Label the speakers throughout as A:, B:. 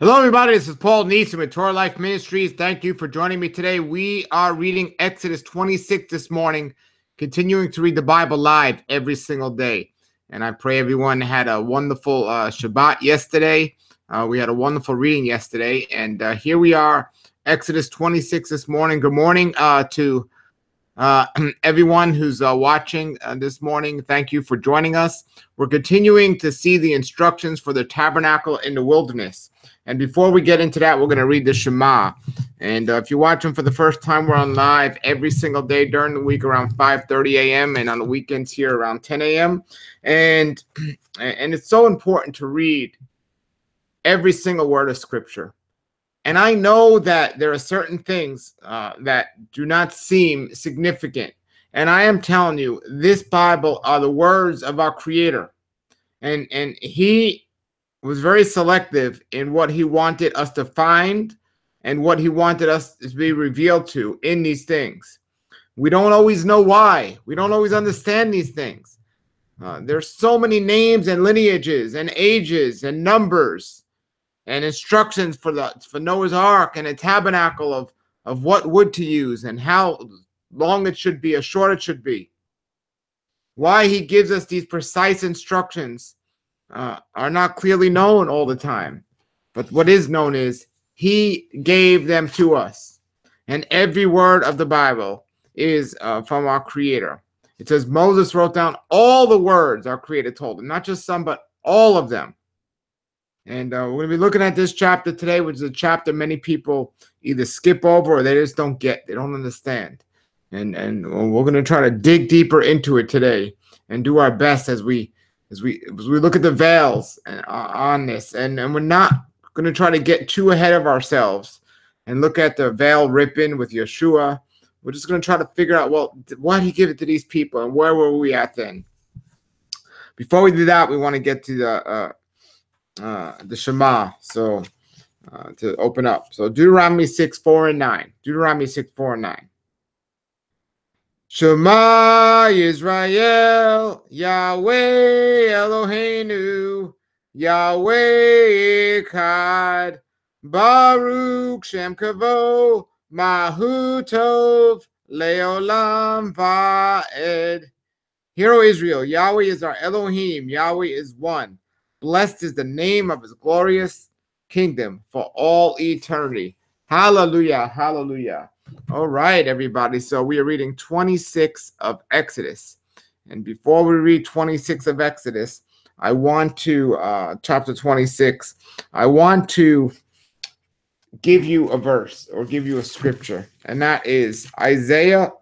A: Hello, everybody. This is Paul Nison with Torah Life Ministries. Thank you for joining me today. We are reading Exodus 26 this morning, continuing to read the Bible live every single day. And I pray everyone had a wonderful uh, Shabbat yesterday. Uh, we had a wonderful reading yesterday. And uh, here we are, Exodus 26 this morning. Good morning uh, to uh, everyone who's uh, watching this morning, thank you for joining us. We're continuing to see the instructions for the tabernacle in the wilderness. And before we get into that, we're going to read the Shema. And uh, if you're watching for the first time, we're on live every single day during the week around 5:30 a.m. and on the weekends here around 10 a.m. And and it's so important to read every single word of Scripture. And I know that there are certain things uh, that do not seem significant. And I am telling you, this Bible are the words of our Creator, and and He was very selective in what he wanted us to find and what he wanted us to be revealed to in these things. We don't always know why. We don't always understand these things. Uh, there's so many names and lineages and ages and numbers and instructions for the for Noah's Ark and a tabernacle of of what wood to use and how long it should be, how short it should be. Why he gives us these precise instructions uh, are not clearly known all the time. But what is known is he gave them to us. And every word of the Bible is uh, from our Creator. It says Moses wrote down all the words our Creator told him, not just some, but all of them. And uh, we're going to be looking at this chapter today, which is a chapter many people either skip over or they just don't get, they don't understand. And and we're going to try to dig deeper into it today and do our best as we as we as we look at the veils and, uh, on this, and and we're not going to try to get too ahead of ourselves and look at the veil ripping with Yeshua. We're just going to try to figure out well, why did he give it to these people, and where were we at then? Before we do that, we want to get to the uh, uh, the Shema. So uh, to open up, so Deuteronomy six four and nine. Deuteronomy six four and nine. Shema Israel, Yahweh Eloheinu, Yahweh Echad, Baruch Shem Kavo, Mahutov, Leolam Va'ed. Hear, O Israel, Yahweh is our Elohim, Yahweh is one. Blessed is the name of his glorious kingdom for all eternity. Hallelujah, hallelujah. All right, everybody. So we are reading 26 of Exodus. And before we read 26 of Exodus, I want to, uh, chapter 26, I want to give you a verse or give you a scripture. And that is Isaiah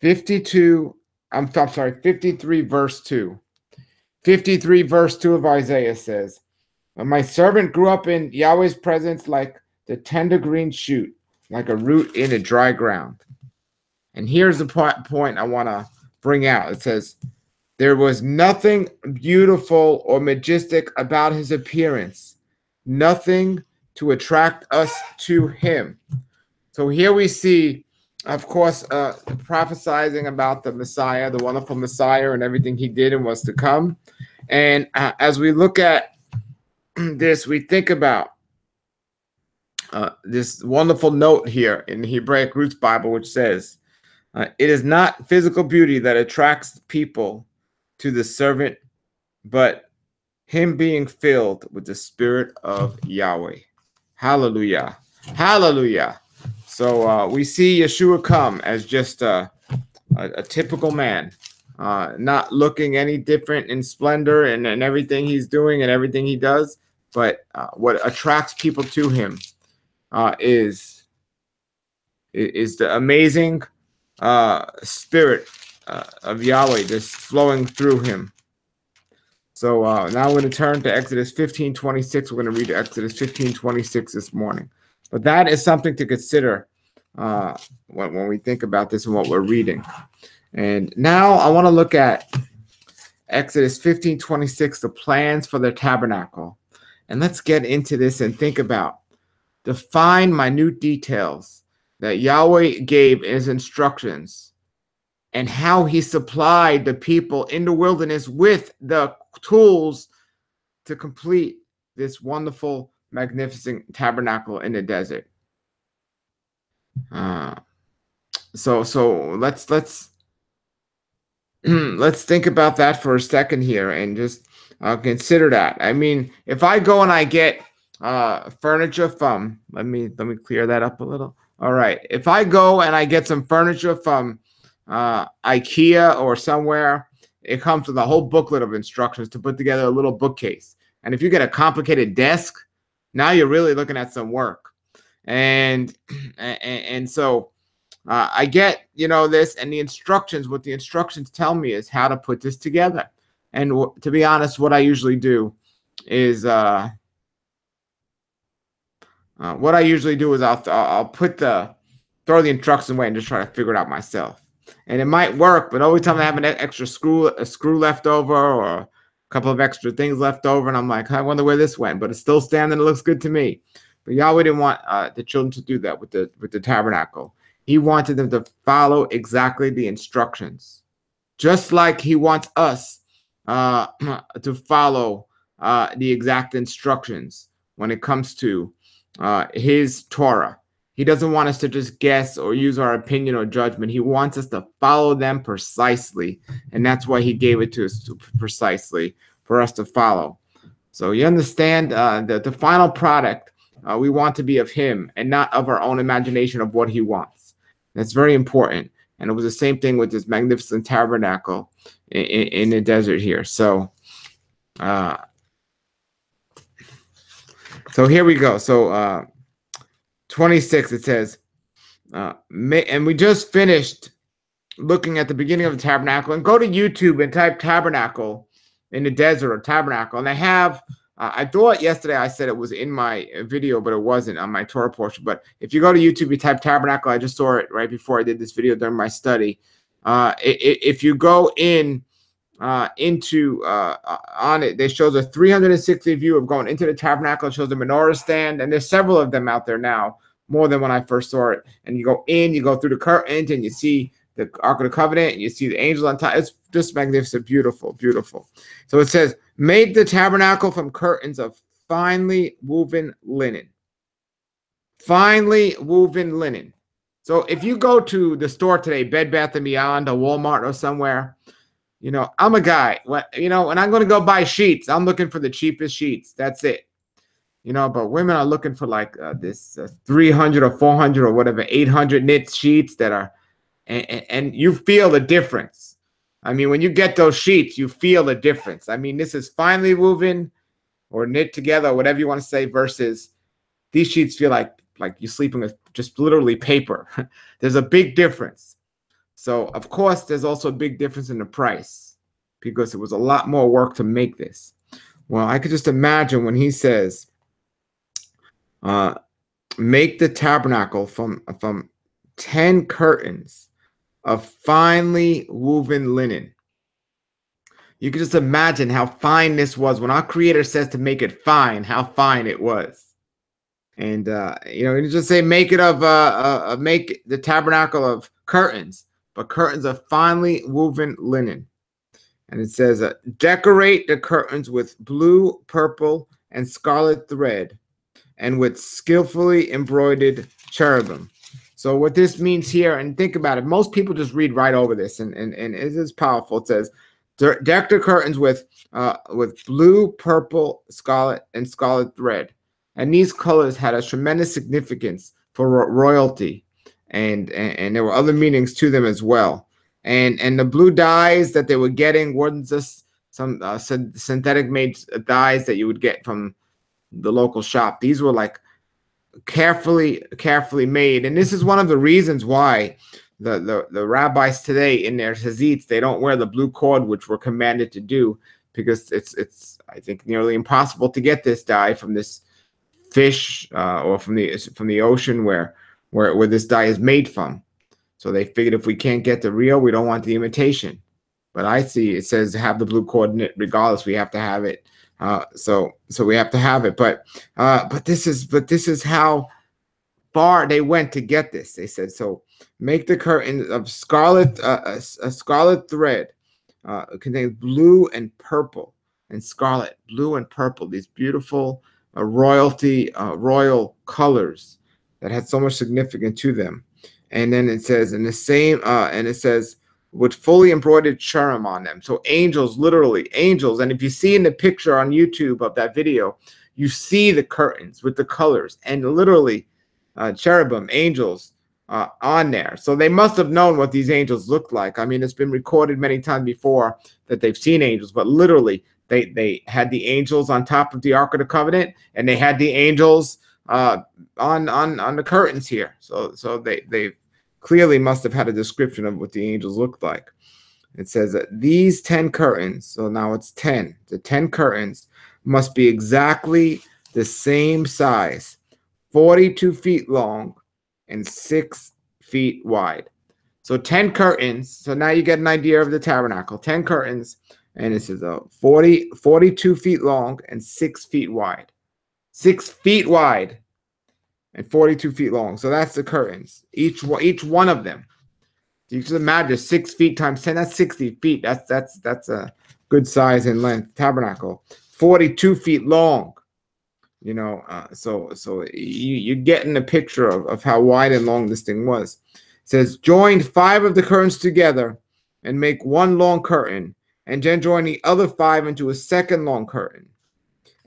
A: 52, I'm, I'm sorry, 53, verse 2. 53, verse 2 of Isaiah says, My servant grew up in Yahweh's presence like the tender green shoot like a root in a dry ground. And here's the point I want to bring out it says, There was nothing beautiful or majestic about his appearance, nothing to attract us to him. So here we see, of course, uh, prophesizing about the Messiah, the wonderful Messiah, and everything he did and was to come. And uh, as we look at this, we think about uh, this wonderful note here in the Hebraic Roots Bible, which says, uh, It is not physical beauty that attracts people to the servant, but him being filled with the Spirit of Yahweh. Hallelujah. Hallelujah. So uh, we see Yeshua come as just a, a, a typical man, uh, not looking any different in splendor and, and everything he's doing and everything he does, but uh, what attracts people to him uh, is is the amazing uh, spirit uh, of Yahweh just flowing through him. So uh, now I'm going to turn to Exodus 15 26. We're going to read Exodus 15 26 this morning. But that is something to consider uh, when, when we think about this and what we're reading. And now I want to look at Exodus 15 26, the plans for the tabernacle. And let's get into this and think about the fine, minute details that Yahweh gave in his instructions and how he supplied the people in the wilderness with the tools to complete this wonderful magnificent tabernacle in the desert. Uh, so so let's let's let's think about that for a second here and just uh, consider that. I mean, if I go and I get uh, furniture from, let me let me clear that up a little. All right, if I go and I get some furniture from uh, IKEA or somewhere, it comes with a whole booklet of instructions to put together a little bookcase. And if you get a complicated desk, now you're really looking at some work. And and, and so uh, I get you know this, and the instructions. What the instructions tell me is how to put this together. And to be honest, what I usually do is uh, uh, what I usually do is I'll I'll put the throw the instructions away and just try to figure it out myself. And it might work, but every time I have an extra screw a screw left over or a couple of extra things left over, and I'm like, I wonder where this went, but it's still standing. It looks good to me. But Yahweh didn't want uh, the children to do that with the with the tabernacle. He wanted them to follow exactly the instructions, just like He wants us uh, to follow uh, the exact instructions when it comes to uh, his Torah. He doesn't want us to just guess or use our opinion or judgment. He wants us to follow them precisely. And that's why he gave it to us to precisely for us to follow. So you understand uh, that the final product, uh, we want to be of him and not of our own imagination of what he wants. That's very important. And it was the same thing with this magnificent tabernacle in, in, the desert here. So, uh, so here we go. So uh 26 it says uh and we just finished looking at the beginning of the tabernacle and go to YouTube and type tabernacle in the desert or tabernacle and I have uh, I thought yesterday I said it was in my video, but it wasn't on my Torah portion. But if you go to YouTube, you type tabernacle. I just saw it right before I did this video during my study. Uh, if you go in uh, into uh, uh, on it. They shows a 360 view of going into the tabernacle. It shows the menorah stand, and there's several of them out there now, more than when I first saw it. And you go in, you go through the curtains, and you see the Ark of the Covenant, and you see the angel on top. It's just magnificent, beautiful, beautiful. So it says, "Made the tabernacle from curtains of finely woven linen." Finely woven linen. So if you go to the store today, Bed Bath and Beyond, or Walmart, or somewhere you know, I'm a guy. What you know, when I'm going to go buy sheets, I'm looking for the cheapest sheets. That's it. You know, but women are looking for like uh, this uh, 300 or 400 or whatever 800 knit sheets that are, and, and you feel the difference. I mean, when you get those sheets, you feel the difference. I mean, this is finely woven or knit together, whatever you want to say, versus these sheets feel like like you're sleeping with just literally paper. There's a big difference. So, of course, there's also a big difference in the price because it was a lot more work to make this. Well, I could just imagine when he says, uh, make the tabernacle from, from 10 curtains of finely woven linen. You can just imagine how fine this was. When our creator says to make it fine, how fine it was. And, uh, you know, you just say, make it of, uh, uh, make the tabernacle of curtains but curtains of finely woven linen. And it says, uh, decorate the curtains with blue, purple, and scarlet thread, and with skillfully embroidered cherubim. So what this means here, and think about it, most people just read right over this, and, and, and it is powerful. It says, deck the curtains with uh, with blue, purple, scarlet, and scarlet thread. And these colors had a tremendous significance for royalty and, and, and there were other meanings to them as well. And and the blue dyes that they were getting weren't just some uh, synthetic made dyes that you would get from the local shop. These were like carefully carefully made, and this is one of the reasons why the the, the rabbis today in their tzitzits they don't wear the blue cord, which we're commanded to do, because it's it's I think nearly impossible to get this dye from this fish uh, or from the from the ocean where where, where this dye is made from. So they figured if we can't get the real, we don't want the imitation. But I see it says have the blue coordinate regardless. We have to have it. Uh, so so we have to have it. But uh, but this is but this is how far they went to get this. They said so. Make the curtain of scarlet uh, a, a, scarlet thread uh, contains blue and purple and scarlet, blue and purple. These beautiful uh, royalty, uh, royal colors that had so much significance to them. And then it says in the same, uh, and it says with fully embroidered cherub on them. So angels, literally angels. And if you see in the picture on YouTube of that video, you see the curtains with the colors and literally uh, cherubim, angels uh, on there. So they must have known what these angels looked like. I mean, it's been recorded many times before that they've seen angels, but literally they they had the angels on top of the Ark of the Covenant, and they had the angels uh, on on on the curtains here. So so they they clearly must have had a description of what the angels looked like. It says that these ten curtains. So now it's ten. The ten curtains must be exactly the same size, forty-two feet long and six feet wide. So 10 curtains. So now you get an idea of the tabernacle. 10 curtains. And this is a 40, 42 feet long and six feet wide. Six feet wide and 42 feet long. So that's the curtains. Each one, each one of them. You can imagine six feet times 10, that's 60 feet. That's that's that's a good size and length tabernacle. 42 feet long you know uh, so so you, you're getting a picture of, of how wide and long this thing was it says join five of the curtains together and make one long curtain and then join the other five into a second long curtain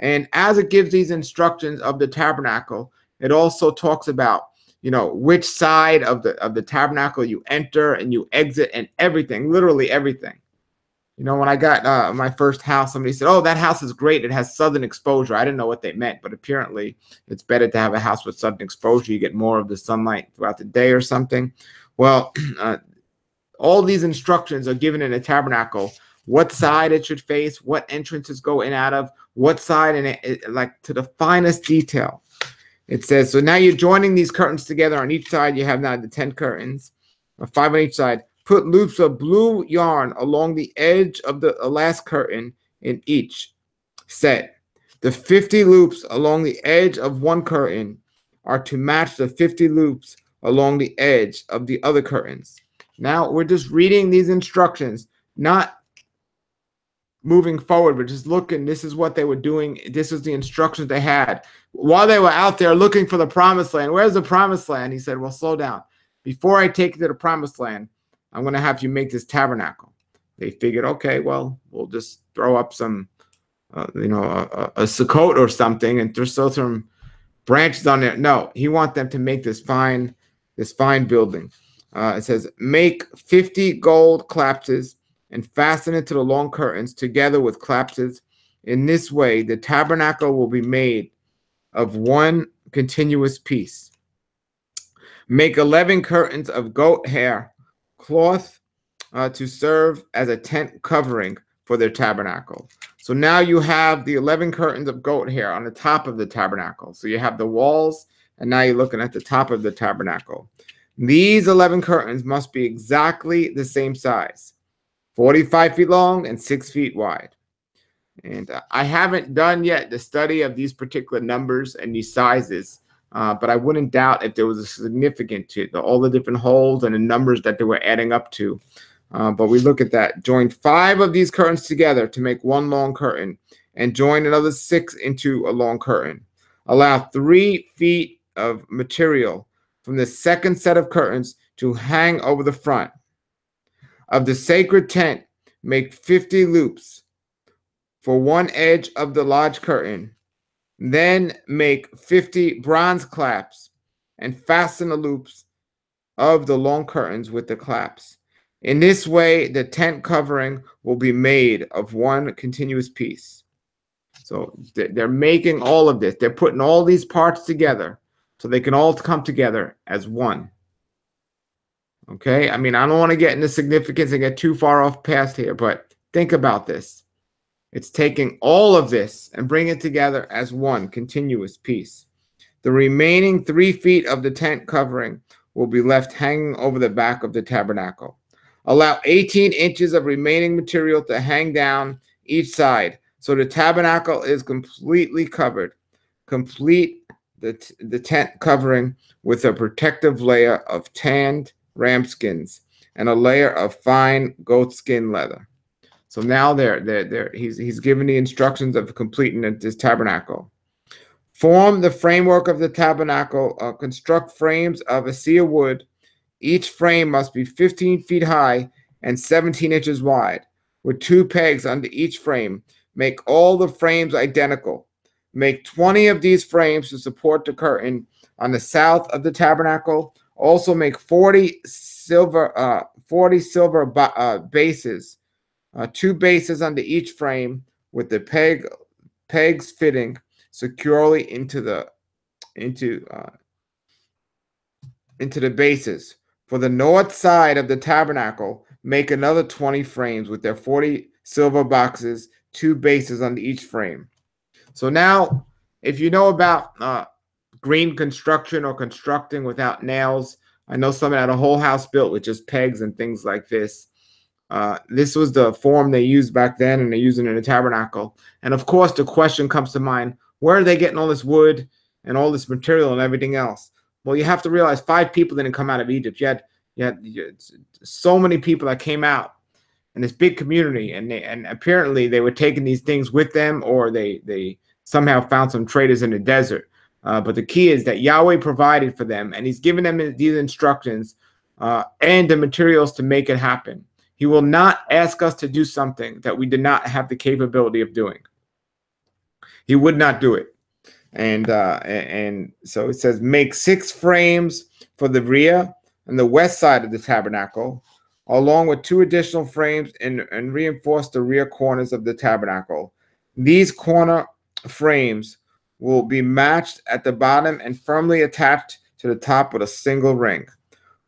A: and as it gives these instructions of the tabernacle it also talks about you know which side of the of the tabernacle you enter and you exit and everything literally everything you know, when I got uh, my first house, somebody said, "Oh, that house is great. It has southern exposure." I didn't know what they meant, but apparently, it's better to have a house with southern exposure. You get more of the sunlight throughout the day or something. Well, uh, all these instructions are given in a tabernacle. What side it should face, what entrances go in and out of, what side, and it, it, like to the finest detail. It says so. Now you're joining these curtains together on each side. You have now the ten curtains, five on each side Put loops of blue yarn along the edge of the last curtain in each set. The 50 loops along the edge of one curtain are to match the 50 loops along the edge of the other curtains. Now we're just reading these instructions, not moving forward. We're just looking. This is what they were doing. This is the instructions they had while they were out there looking for the promised land. Where's the promised land? He said, Well, slow down. Before I take you to the promised land, I'm going to have you make this tabernacle. They figured, okay, well, we'll just throw up some, uh, you know, a, a, Sukkot or something and throw some branches on there. No, he want them to make this fine, this fine building. Uh, it says, make 50 gold clapses and fasten it to the long curtains together with clapses. In this way, the tabernacle will be made of one continuous piece. Make 11 curtains of goat hair cloth uh, to serve as a tent covering for their tabernacle. So now you have the 11 curtains of goat hair on the top of the tabernacle. So you have the walls, and now you're looking at the top of the tabernacle. These 11 curtains must be exactly the same size 45 feet long and 6 feet wide. And uh, I haven't done yet the study of these particular numbers and these sizes. Uh, but I wouldn't doubt if there was a significant to the, all the different holes and the numbers that they were adding up to. Uh, but we look at that. Join five of these curtains together to make one long curtain, and join another six into a long curtain. Allow three feet of material from the second set of curtains to hang over the front. Of the sacred tent, make 50 loops for one edge of the large curtain then make 50 bronze claps and fasten the loops of the long curtains with the claps. In this way, the tent covering will be made of one continuous piece. So they're making all of this. They're putting all these parts together so they can all come together as one. Okay, I mean, I don't want to get into significance and get too far off past here, but think about this. It's taking all of this and bringing it together as one continuous piece. The remaining three feet of the tent covering will be left hanging over the back of the tabernacle. Allow 18 inches of remaining material to hang down each side so the tabernacle is completely covered. Complete the, the tent covering with a protective layer of tanned ram skins and a layer of fine goat skin leather. So now they're, they're, they're, he's, he's given the instructions of completing this tabernacle. Form the framework of the tabernacle. Uh, construct frames of acacia wood. Each frame must be 15 feet high and 17 inches wide, with two pegs under each frame. Make all the frames identical. Make 20 of these frames to support the curtain on the south of the tabernacle. Also make 40 silver uh, 40 silver uh, bases, uh, two bases under each frame with the peg pegs fitting securely into the into uh, into the bases. For the north side of the tabernacle, make another 20 frames with their 40 silver boxes, two bases on each frame. So now, if you know about uh, green construction or constructing without nails, I know someone had a whole house built with just pegs and things like this. Uh, this was the form they used back then, and they use it in the tabernacle. And of course, the question comes to mind: Where are they getting all this wood and all this material and everything else? Well, you have to realize five people didn't come out of Egypt. You had, you had, you had so many people that came out in this big community, and they, and apparently they were taking these things with them, or they they somehow found some traders in the desert. Uh, but the key is that Yahweh provided for them, and He's given them these instructions uh, and the materials to make it happen. He will not ask us to do something that we did not have the capability of doing. He would not do it. And uh, and so it says, make six frames for the rear and the west side of the tabernacle, along with two additional frames, and, and reinforce the rear corners of the tabernacle. These corner frames will be matched at the bottom and firmly attached to the top with a single ring.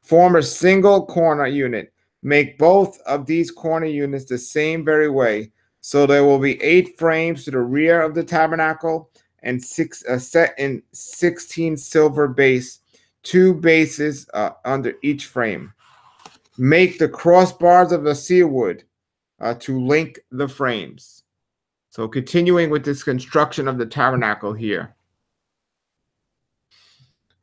A: Form a single corner unit Make both of these corner units the same very way. So there will be eight frames to the rear of the tabernacle and six uh, set in 16 silver base, two bases uh, under each frame. Make the crossbars of the seal wood uh, to link the frames. So continuing with this construction of the tabernacle here.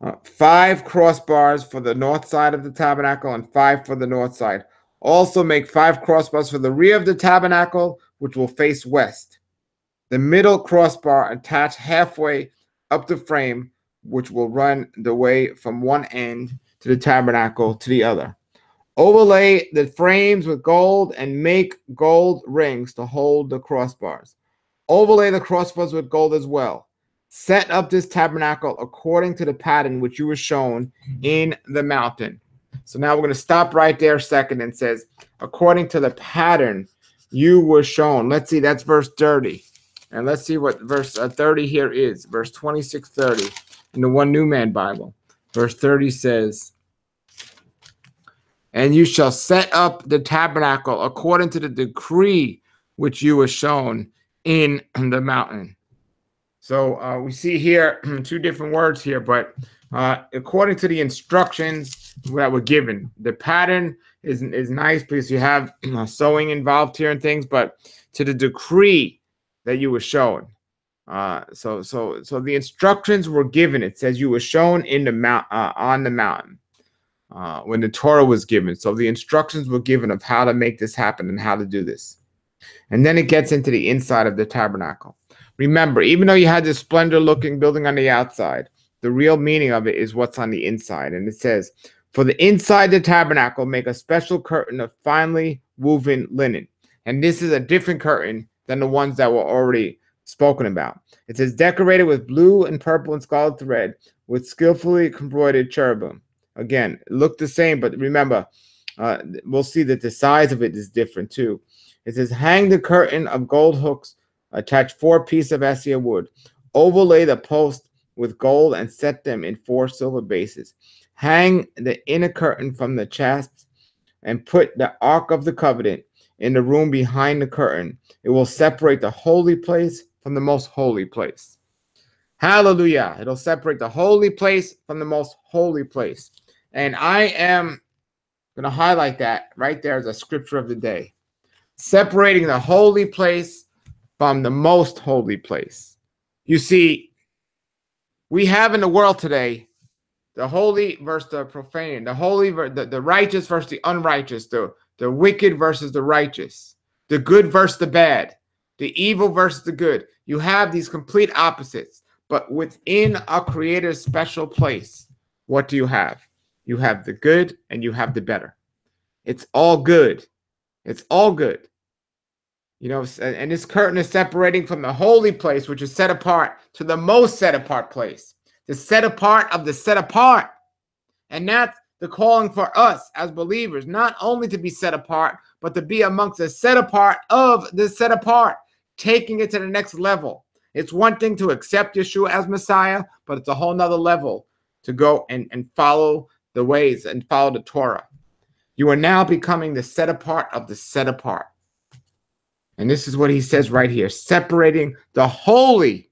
A: Uh, five crossbars for the north side of the tabernacle and five for the north side. Also make five crossbars for the rear of the tabernacle, which will face west. The middle crossbar attached halfway up the frame, which will run the way from one end to the tabernacle to the other. Overlay the frames with gold and make gold rings to hold the crossbars. Overlay the crossbars with gold as well. Set up this tabernacle according to the pattern which you were shown in the mountain. So now we're going to stop right there a second and says, according to the pattern you were shown. Let's see, that's verse 30. And let's see what verse uh, 30 here is. Verse 26, 30 in the One New Man Bible. Verse 30 says, And you shall set up the tabernacle according to the decree which you were shown in the mountain. So uh, we see here two different words here, but uh, according to the instructions that were given, the pattern is is nice because you have uh, sewing involved here and things, but to the decree that you were shown. Uh, so so so the instructions were given. It says you were shown in the mount uh, on the mountain uh, when the Torah was given. So the instructions were given of how to make this happen and how to do this. And then it gets into the inside of the tabernacle. Remember, even though you had this splendor looking building on the outside, the real meaning of it is what's on the inside. And it says, For the inside the tabernacle, make a special curtain of finely woven linen. And this is a different curtain than the ones that were already spoken about. It says, decorated with blue and purple and scarlet thread with skillfully embroidered cherubim. Again, look the same, but remember, uh, we'll see that the size of it is different too. It says, hang the curtain of gold hooks Attach four pieces of acacia wood. Overlay the post with gold and set them in four silver bases. Hang the inner curtain from the chasps and put the Ark of the Covenant in the room behind the curtain. It will separate the holy place from the most holy place. Hallelujah. It'll separate the holy place from the most holy place. And I am going to highlight that right there as a scripture of the day. Separating the holy place from the most holy place. You see, we have in the world today the holy versus the profane, the holy, the, the righteous versus the unrighteous, the, the wicked versus the righteous, the good versus the bad, the evil versus the good. You have these complete opposites. But within a Creator's special place, what do you have? You have the good and you have the better. It's all good. It's all good. You know, and this curtain is separating from the holy place, which is set apart, to the most set apart place, the set apart of the set apart. And that's the calling for us as believers, not only to be set apart, but to be amongst the set apart of the set apart, taking it to the next level. It's one thing to accept Yeshua as Messiah, but it's a whole nother level to go and, and follow the ways and follow the Torah. You are now becoming the set apart of the set apart. And this is what he says right here separating the holy,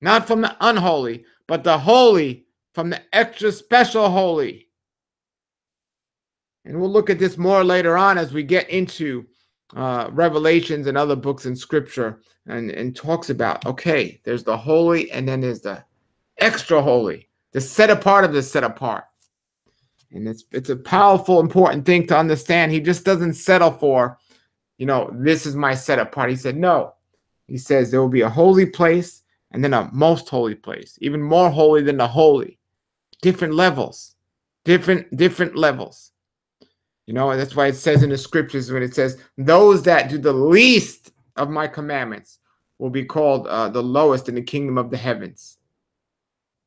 A: not from the unholy, but the holy from the extra special holy. And we'll look at this more later on as we get into uh, Revelations and other books in Scripture and, and talks about okay, there's the holy and then there's the extra holy, the set apart of the set apart. And it's it's a powerful, important thing to understand. He just doesn't settle for, you know, this is my set apart. He said, no. He says there will be a holy place and then a most holy place, even more holy than the holy. Different levels, different different levels. You know, that's why it says in the scriptures when it says, Those that do the least of my commandments will be called uh, the lowest in the kingdom of the heavens.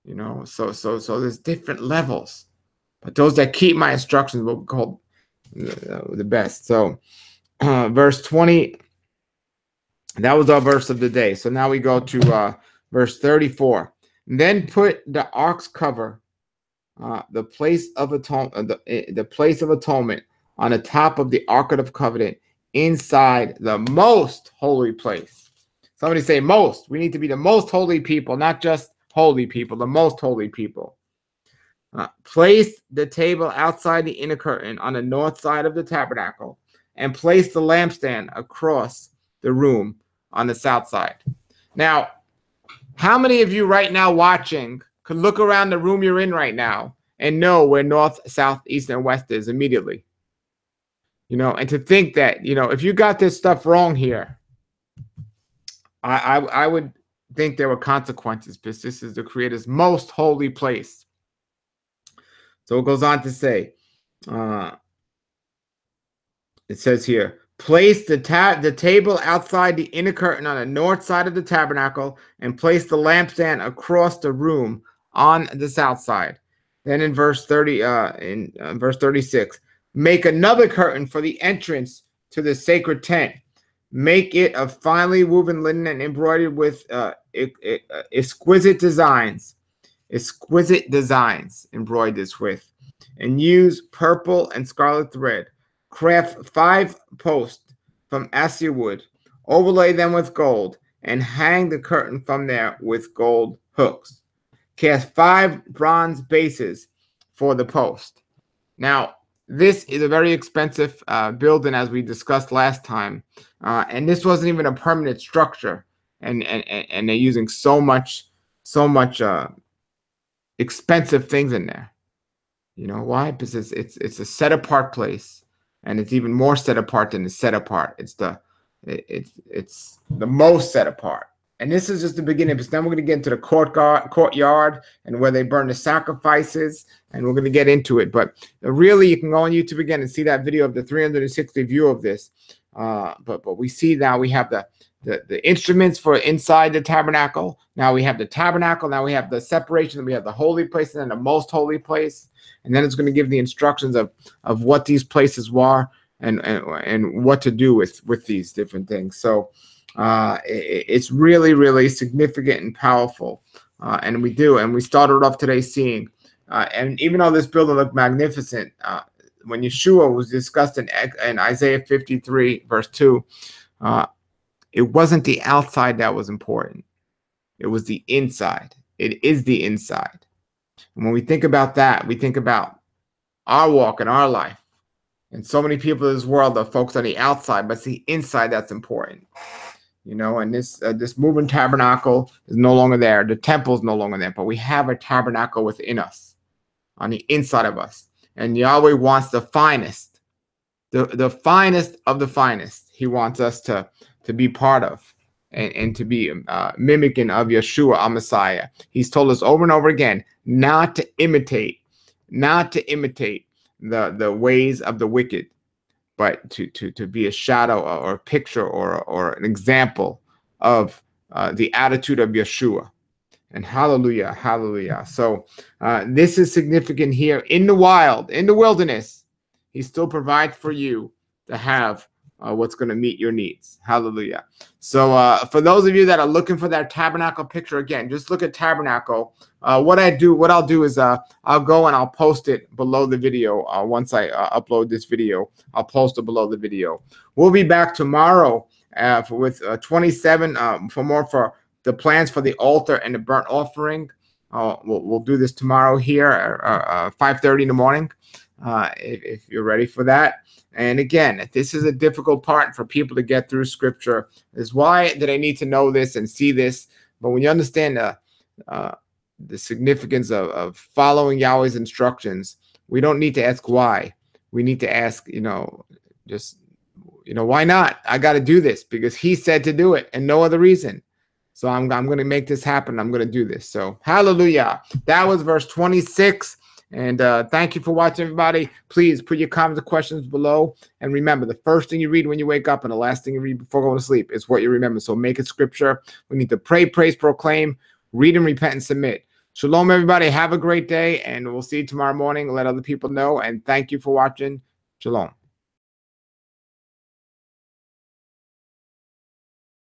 A: You know, so so so there's different levels, but those that keep my instructions will be called uh, the best. So, uh, verse 20, that was our verse of the day. So now we go to uh, verse 34. Then put the ark's cover uh, the place of atonement, uh, the, eh, the place of atonement on the top of the Ark of Covenant inside the most holy place. Somebody say most. We need to be the most holy people, not just holy people, the most holy people. Uh, place the table outside the inner curtain on the north side of the tabernacle and place the lampstand across the room on the south side. Now, how many of you right now watching could look around the room you're in right now and know where north, south, east, and west is immediately. You know, and to think that, you know, if you got this stuff wrong here, I, I, I would think there were consequences because this is the creator's most holy place. So it goes on to say, uh, it says here, place the ta- the table outside the inner curtain on the north side of the tabernacle and place the lampstand across the room on the south side. Then in verse 30, uh, in uh, verse 36, make another curtain for the entrance to the sacred tent. Make it of finely woven linen and embroidered with uh, uh exquisite designs. Exquisite designs embroidered with. And use purple and scarlet thread. Craft five posts from acacia wood. Overlay them with gold and hang the curtain from there with gold hooks cast five bronze bases for the post. Now, this is a very expensive uh, building, as we discussed last time, uh, and this wasn't even a permanent structure, and and and they're using so much, so much uh, expensive things in there. You know why? Because it's it's, it's a set apart place, and it's even more set apart than the set apart. It's the it, it's it's the most set apart. And this is just the beginning because then we're going to get into the courtyard, courtyard and where they burn the sacrifices, and we're going to get into it. But really, you can go on YouTube again and see that video of the 360 view of this. Uh, but but we see now we have the, the the instruments for inside the tabernacle. Now we have the tabernacle. Now we have the separation. We have the holy place and then the most holy place. And then it's going to give the instructions of of what these places were and and, and what to do with with these different things. So uh, it, it's really, really significant and powerful. Uh, and we do. And we started off today seeing, uh, and even though this building looked magnificent, uh, when Yeshua was discussed in, in Isaiah 53, verse 2, uh, it wasn't the outside that was important, it was the inside. It is the inside. And when we think about that, we think about our walk in our life. And so many people in this world are focused on the outside, but it's the inside that's important you know, and this uh, this moving tabernacle is no longer there. The temple is no longer there, but we have a tabernacle within us, on the inside of us. And Yahweh wants the finest, the, the finest of the finest. He wants us to to be part of. and, and to be uh, mimicking of Yeshua, our Messiah. He's told us over and over again not to imitate, not to imitate the, the ways of the wicked, but to, to, to be a shadow or a picture or, or an example of uh, the attitude of Yeshua. And hallelujah, hallelujah. So uh, this is significant here in the wild, in the wilderness. He still provides for you to have uh, what's going to meet your needs. Hallelujah. So, uh, for those of you that are looking for that tabernacle picture, again, just look at tabernacle. Uh, what I do, what I'll do is, uh, I'll go and I'll post it below the video. Uh, once I uh, upload this video, I'll post it below the video. We'll be back tomorrow for, with uh, 27 um, for more for the plans for the altar and the burnt offering. We'll, we'll do this tomorrow here at uh, 5:30 in the morning. If, if you're ready for that. And again, this is a difficult part for people to get through scripture. Is why that I need to know this and see this. But when you understand the uh, the significance of, of following Yahweh's instructions, we don't need to ask why. We need to ask, you know, just you know, why not? I got to do this because he said to do it and no other reason. So I'm, I'm going to make this happen. I'm going to do this. So hallelujah. That was verse 26. And uh, thank you for watching, everybody. Please put your comments and questions below. And remember, the first thing you read when you wake up and the last thing you read before going to sleep is what you remember. So make it scripture. We need to pray, praise, proclaim, read and repent and submit. Shalom, everybody. Have a great day. And we'll see you tomorrow morning. Let other people know. And thank you for watching. Shalom.